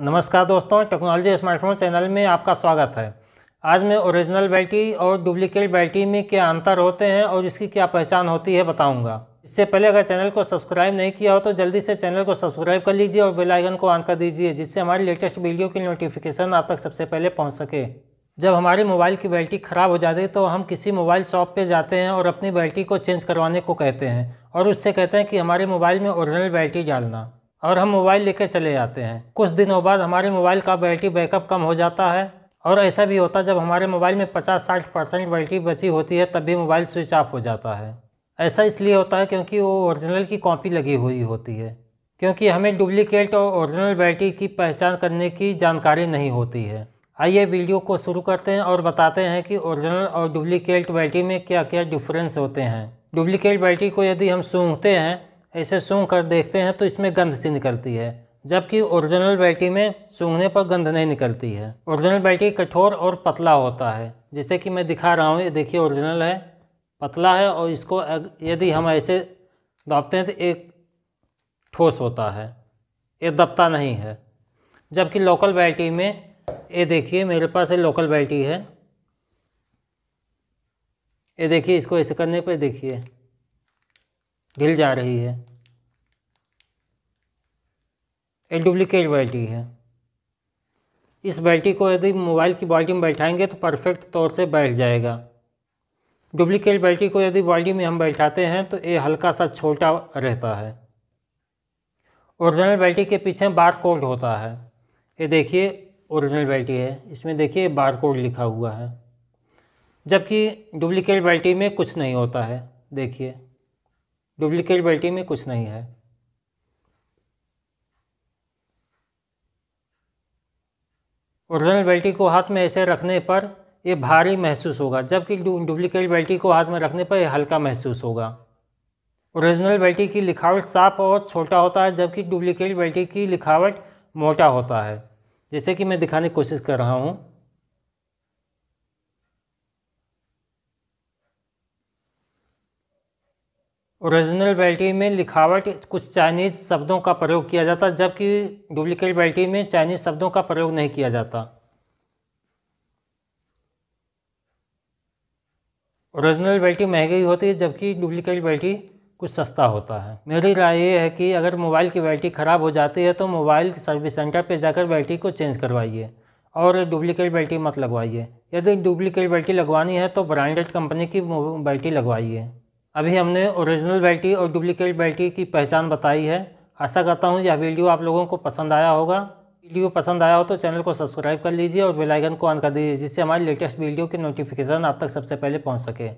नमस्कार दोस्तों, technology smartphone channel में आपका स्वागत है। आज मैं ओरिजिनल बैटरी और डुप्लीकेट बैटरी में क्या अंतर होते हैं और इसकी क्या पहचान होती है बताऊँगा। इससे पहले अगर चैनल को सब्सक्राइब नहीं किया हो तो जल्दी से चैनल को सब्सक्राइब कर लीजिए और बेल आइकन को ऑन कर दीजिए, जिससे हमारी लेटेस्ट वीडियो की नोटिफिकेशन आप तक सबसे पहले पहुँच सके। जब हमारी मोबाइल की बैटरी ख़राब हो जाती है तो हम किसी मोबाइल शॉप पे जाते हैं और अपनी बैटरी को चेंज करवाने को कहते हैं और उससे कहते हैं कि हमारे मोबाइल में ओरिजिनल बैटरी डालना। और हम मोबाइल लेकर चले जाते हैं। कुछ दिनों बाद हमारे मोबाइल का बैटरी बैकअप कम हो जाता है और ऐसा भी होता है, जब हमारे मोबाइल में 50-60 परसेंट बैटरी बची होती है, तब भी मोबाइल स्विच ऑफ़ हो जाता है। ऐसा इसलिए होता है क्योंकि वो ओरिजिनल की कॉपी लगी हुई होती है, क्योंकि हमें डुप्लीकेट और ओरिजिनल बैटरी की पहचान करने की जानकारी नहीं होती है। आइए वीडियो को शुरू करते हैं और बताते हैं कि ओरिजिनल और डुप्लीकेट बैटरी में क्या क्या डिफरेंस होते हैं। डुप्लीकेट बैटरी को यदि हम सूंघते हैं ऐसे सूंघ कर देखते हैं तो इसमें गंध सी निकलती है, जबकि ओरिजिनल बैटरी में सूंघने पर गंध नहीं निकलती है। ओरिजिनल बैटरी कठोर और पतला होता है, जैसे कि मैं दिखा रहा हूँ, ये देखिए ओरिजिनल है, पतला है और इसको यदि हम ऐसे दबते हैं तो एक ठोस होता है, ये दबता नहीं है। जबकि लोकल बैटरी में, ये देखिए मेरे पास ये लोकल बैटरी है, ये देखिए इसको ऐसे करने पर देखिए। ढिल जा रही है। एक डुप्लीकेट बैटरी है। इस बैटरी को यदि मोबाइल की बॉडी में बैठाएँगे तो परफेक्ट तौर से बैठ जाएगा। डुप्लीकेट बैटरी को यदि बॉडी में हम बैठाते हैं तो ये हल्का सा छोटा रहता है। ओरिजिनल बैटरी के पीछे बार कोड होता है। ये देखिए ओरिजिनल बैटरी है। इसमें देखिए बार कोड लिखा हुआ है। जबकि डुप्लीकेट बैटरी में कुछ नहीं होता है। देखिए। डुप्लीकेट बैटरी में कुछ नहीं है। ओरिजिनल बैटरी को हाथ में ऐसे रखने पर ये भारी महसूस होगा, जबकि डुप्लीकेट बैटरी को हाथ में रखने पर यह हल्का महसूस होगा। ओरिजिनल बैटरी की लिखावट साफ़ और छोटा होता है, जबकि डुप्लीकेट बैटरी की लिखावट मोटा होता है। जैसे कि मैं दिखाने की कोशिश कर रहा हूँ। ओरिजिनल बैटरी में लिखावट कुछ चाइनीज़ शब्दों का प्रयोग किया जाता, जबकि डुप्लीकेट बैटरी में चाइनीज़ शब्दों का प्रयोग नहीं किया जाता। ओरिजिनल बैटरी महँगी होती है, जबकि डुप्लीकेट बैटरी कुछ सस्ता होता है। मेरी राय ये है कि अगर मोबाइल की बैटरी ख़राब हो जाती है तो मोबाइल सर्विस सेंटर पर जाकर बैटरी को चेंज करवाइए और डुप्लीकेट बैटरी मत लगवाइए। यदि डुप्लीकेट बैटरी लगवानी है तो ब्रांडेड कंपनी की बैटरी लगवाइए। अभी हमने ओरिजिनल बैटरी और डुप्लीकेट बैटरी की पहचान बताई है। आशा करता हूँ यह वीडियो आप लोगों को पसंद आया होगा। वीडियो पसंद आया हो तो चैनल को सब्सक्राइब कर लीजिए और बेल आइकन को ऑन कर दीजिए, जिससे हमारी लेटेस्ट वीडियो की नोटिफिकेशन आप तक सबसे पहले पहुँच सके।